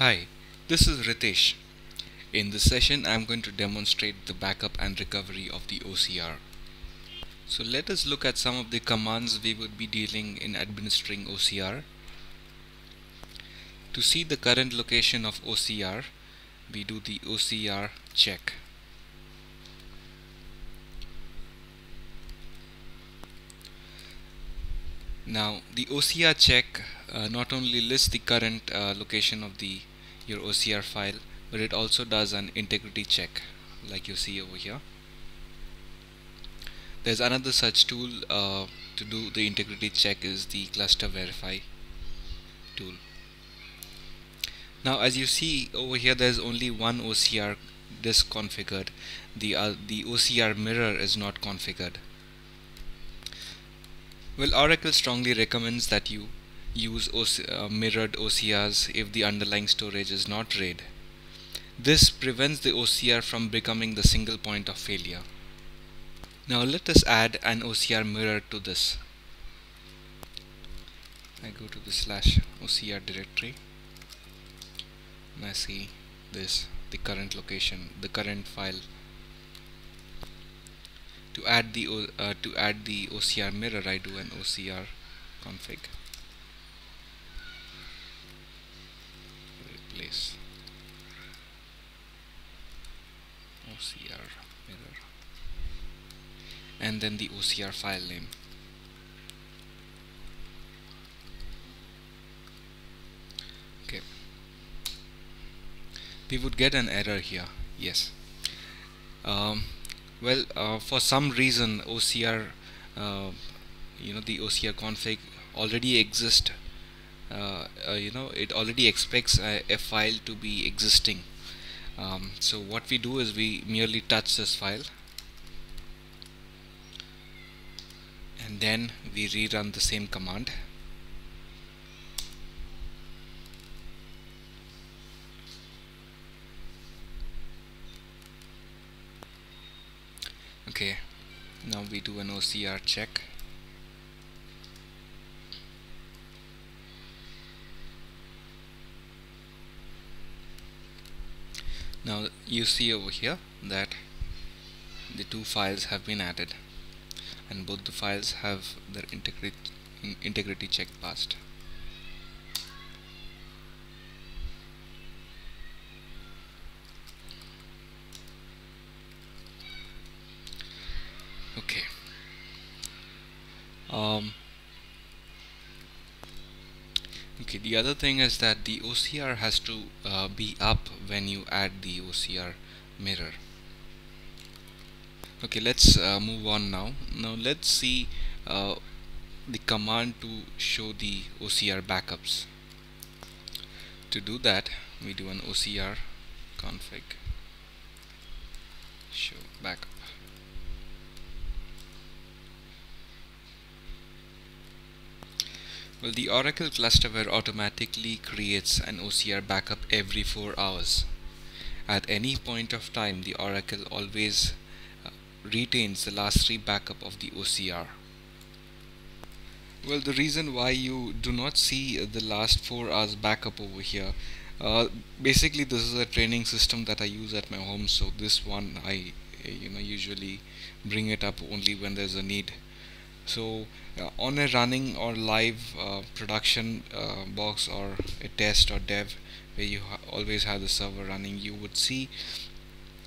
Hi, this is Ritesh. In this session I am going to demonstrate the backup and recovery of the OCR. So let us look at some of the commands we would be dealing in administering OCR. To see the current location of OCR, we do the OCR check. Now the OCR check uh, not only lists the current uh, location of the your OCR file but it also does an integrity check like you see over here. There's another such tool uh, to do the integrity check is the cluster verify tool. Now as you see over here there's only one OCR disk configured. The uh, the OCR mirror is not configured. Well Oracle strongly recommends that you use uh, mirrored OCRs if the underlying storage is not RAID. This prevents the OCR from becoming the single point of failure. Now let us add an OCR mirror to this. I go to the slash OCR directory and I see this the current location the current file to add the uh, to add the OCR mirror I do an OCR config replace OCR mirror and then the OCR file name. Okay. We would get an error here. Yes. Um, well uh, for some reason OCR uh, you know the OCR config already exists you know it already expects a, a file to be existing. Um, so what we do is we merely touch this file. And then we rerun the same command. Okay. Now we do an OCR check now you see over here that the two files have been added and both the files have their integrity integrity check passed okay um, okay the other thing is that the OCR has to uh, be up when you add the OCR mirror. Okay let's uh, move on now. Now let's see uh, the command to show the OCR backups. To do that we do an OCR config. Show backup Well, the Oracle ClusterWare automatically creates an OCR backup every 4 hours. At any point of time, the Oracle always uh, retains the last three backup of the OCR. Well, the reason why you do not see the last 4 hours backup over here, uh, basically this is a training system that I use at my home, so this one I you know usually bring it up only when there's a need so uh, on a running or live uh, production uh, box or a test or dev where you ha always have the server running you would see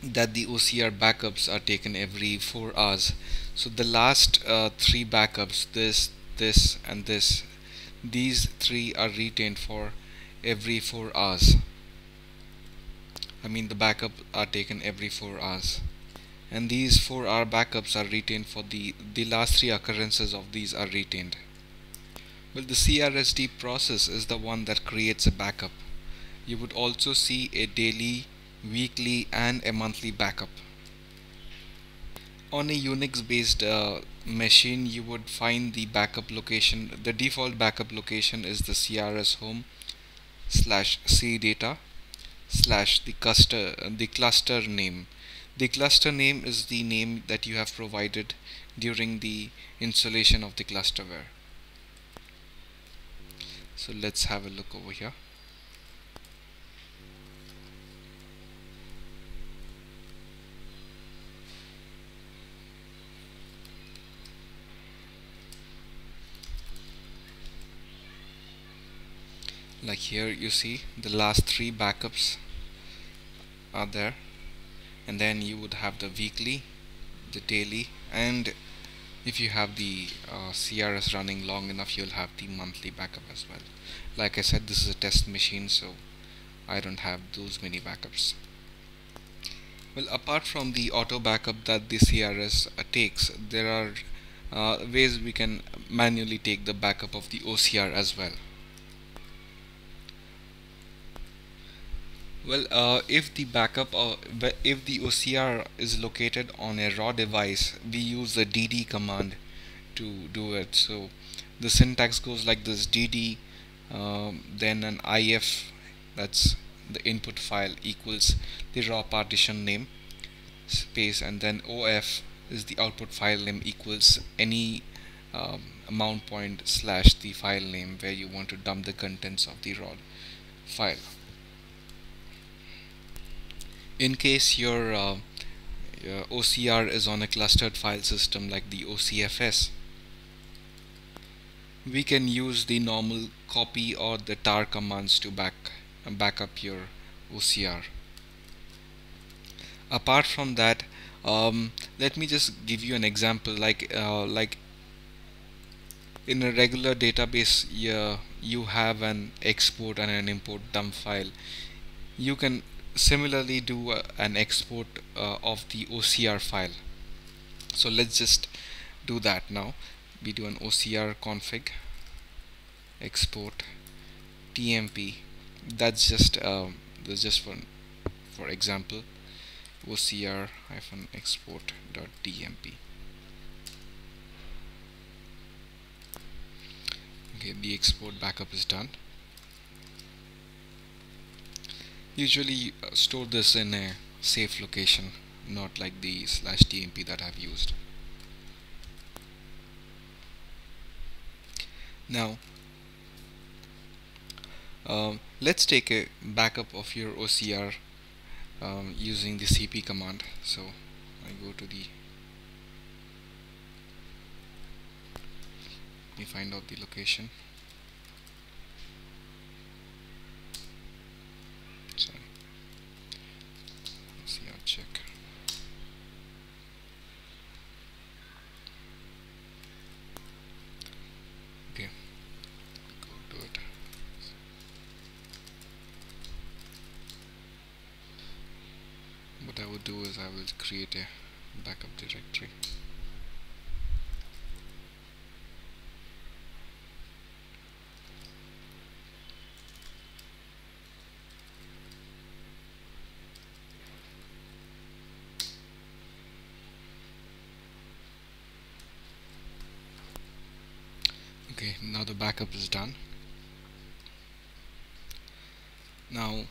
that the OCR backups are taken every four hours. So the last uh, three backups this this and this these three are retained for every four hours. I mean the backup are taken every four hours and these 4 R backups are retained for the the last three occurrences of these are retained. Well the CRSD process is the one that creates a backup. You would also see a daily weekly and a monthly backup. On a Unix based uh, machine you would find the backup location the default backup location is the CRS home slash C data slash the cluster the cluster name the cluster name is the name that you have provided during the installation of the clusterware. So let's have a look over here. like here you see the last three backups are there and then you would have the weekly the daily and if you have the uh, CRS running long enough you'll have the monthly backup as well. Like I said this is a test machine so I don't have those many backups. Well apart from the auto backup that the CRS uh, takes there are uh, ways we can manually take the backup of the OCR as well well uh, if the backup or if the OCR is located on a raw device we use the dd command to do it. So the syntax goes like this dd um, then an if that's the input file equals the raw partition name space and then of is the output file name equals any um, mount point slash the file name where you want to dump the contents of the raw file in case your, uh, OCR is on a clustered file system like the OCFS we can use the normal copy or the tar commands to back back up your OCR apart from that um, let me just give you an example like uh, like in a regular database you, you have an export and an import dump file. You can similarly do an export uh, of the OCR file. So let's just do that now. We do an OCR config export TMP that's just um, that's just for for example OCR hyphen export dot TMP okay the export backup is done usually uh, store this in a safe location not like the slash tmp that I've used. Now um, let's take a backup of your OCR um, using the cp command. So I go to the let me find out the location check okay go to it what I would do create a backup directory. Okay now the backup is done. Now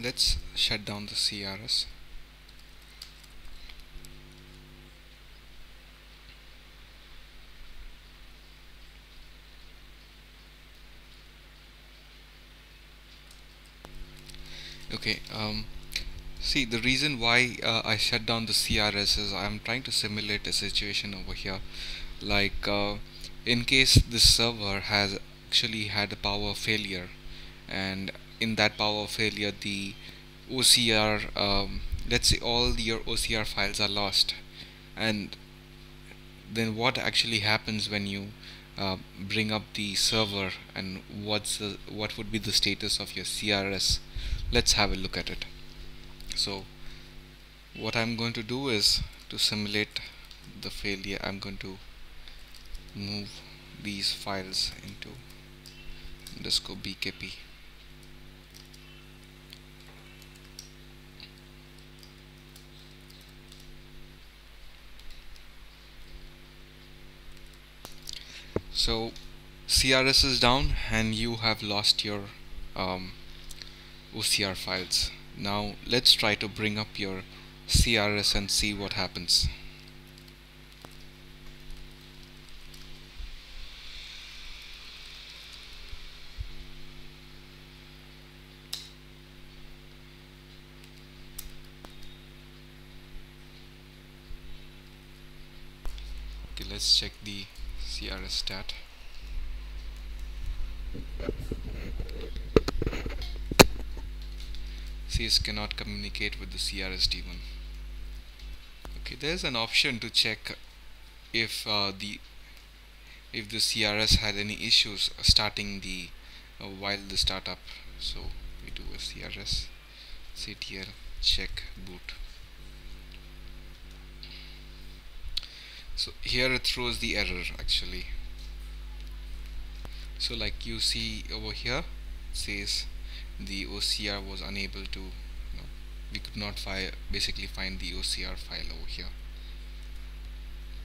let's shut down the CRS okay um, see the reason why uh, I shut down the CRS is I'm trying to simulate a situation over here. Like uh, in case this server has actually had a power failure and in that power failure the OCR um, let's say all your OCR files are lost. And then what actually happens when you uh, bring up the server and what's the, what would be the status of your CRS let's have a look at it. So what I'm going to do is to simulate the failure I'm going to move these files into underscore bkp so CRS is down and you have lost your um, OCR files. Now let's try to bring up your CRS and see what happens. Okay let's check the CRS stat cannot communicate with the CRS-D1 okay there's an option to check if uh, the if the CRS had any issues starting the uh, while the startup. So we do a CRS ctl check boot. So here it throws the error actually. So like you see over here says the OCR was unable to you know, we could not fi basically find the OCR file over here